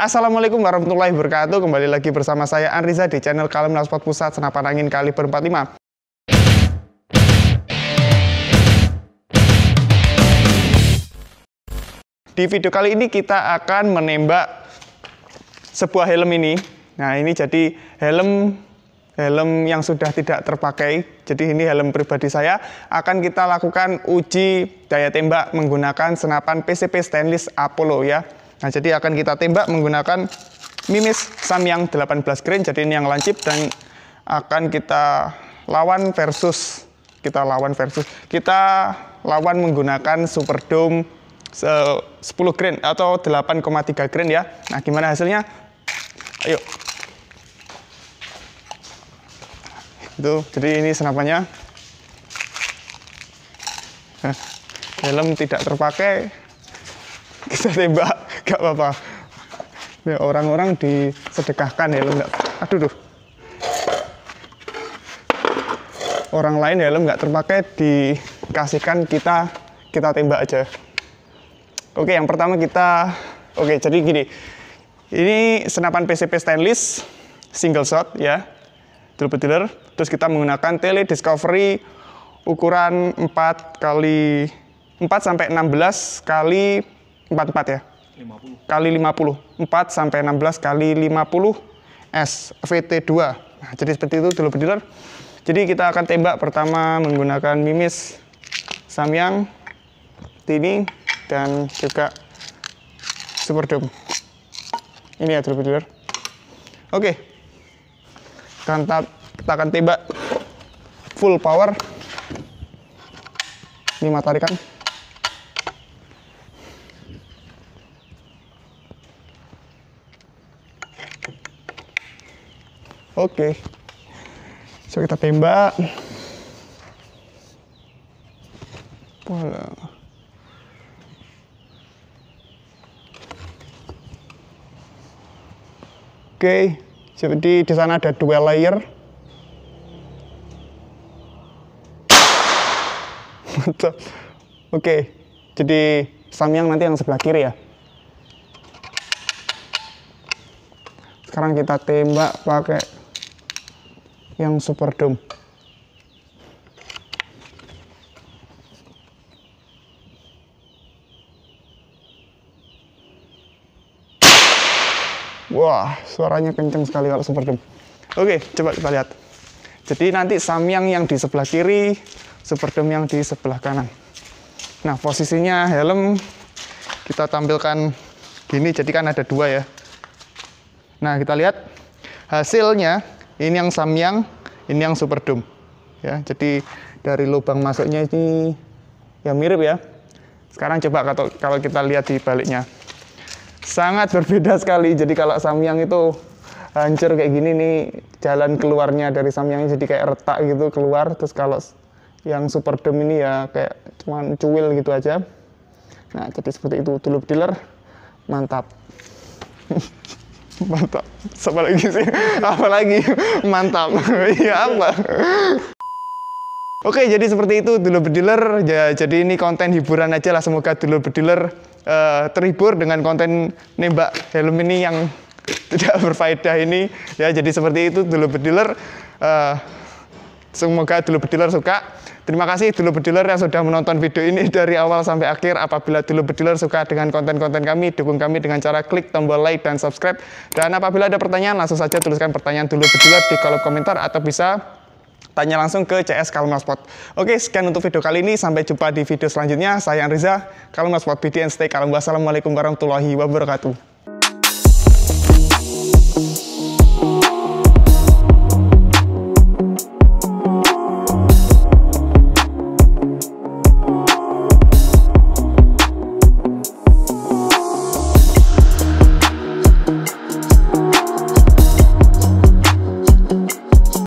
Assalamualaikum warahmatullahi wabarakatuh. Kembali lagi bersama saya Anriza di channel Kalem Spot Pusat Senapan Angin Kaliber 45. Di video kali ini kita akan menembak sebuah helm ini. Nah, ini jadi helm helm yang sudah tidak terpakai. Jadi ini helm pribadi saya. Akan kita lakukan uji daya tembak menggunakan senapan PCP stainless Apollo ya. Nah, jadi akan kita tembak menggunakan Mimis Samyang 18 grain. Jadi ini yang lancip dan akan kita lawan versus kita lawan versus kita lawan menggunakan Super Dome 10 grain atau 8,3 grain ya. Nah, gimana hasilnya? Ayo itu jadi ini senapannya helm tidak terpakai kita tembak gak apa-apa. Ya, orang-orang disedekahkan helm nggak aduh tuh orang lain helm nggak terpakai dikasihkan kita kita tembak aja. Oke yang pertama kita oke jadi gini. Ini senapan PCP stainless single shot ya. Betul Terus kita menggunakan tele discovery ukuran 4 kali 4 sampai 16 kali 44 ya. 50. Kali 50. 4 sampai 16 kali 50 S VT2. Nah, jadi seperti itu dulu bediler. Jadi kita akan tembak pertama menggunakan mimis samyang tini dan juga super dome. Ini ya dulu bediler. Oke. Kantap kita akan tembak full power lima tarikan oke so kita tembak Wala. Oke, jadi di sana ada dua layer. oke jadi samyang nanti yang sebelah kiri ya sekarang kita tembak pakai yang super dome Wah, suaranya kenceng sekali kalau super dome. Oke, coba kita lihat. Jadi nanti samyang yang di sebelah kiri super dome yang di sebelah kanan. Nah, posisinya helm kita tampilkan gini, jadi kan ada dua ya. Nah, kita lihat hasilnya, ini yang Samyang, ini yang Super Dome. Ya, jadi dari lubang masuknya ini ya mirip ya. Sekarang coba kalau kita lihat di baliknya. Sangat berbeda sekali. Jadi kalau Samyang itu hancur kayak gini nih, jalan keluarnya dari Samyang jadi kayak retak gitu keluar. Terus kalau yang super dome ini ya kayak cuman cuil gitu aja nah jadi seperti itu dulu dealer mantap mantap apa lagi sih apa lagi mantap iya apa Oke, jadi seperti itu dulu bediler. Ya, jadi ini konten hiburan aja lah. Semoga dulu bediler uh, terhibur dengan konten nembak helm ini yang tidak berfaedah ini. Ya, jadi seperti itu dulu bediler. Uh, semoga dulu bediler suka. Terima kasih dulu bediler yang sudah menonton video ini dari awal sampai akhir. Apabila dulu bediler suka dengan konten-konten kami, dukung kami dengan cara klik tombol like dan subscribe. Dan apabila ada pertanyaan, langsung saja tuliskan pertanyaan dulu bediler di kolom komentar atau bisa tanya langsung ke CS Kalmar Spot. Oke, sekian untuk video kali ini. Sampai jumpa di video selanjutnya. Saya Anriza, Kalmar Spot BDN Stay Kalem. Wassalamualaikum warahmatullahi wabarakatuh.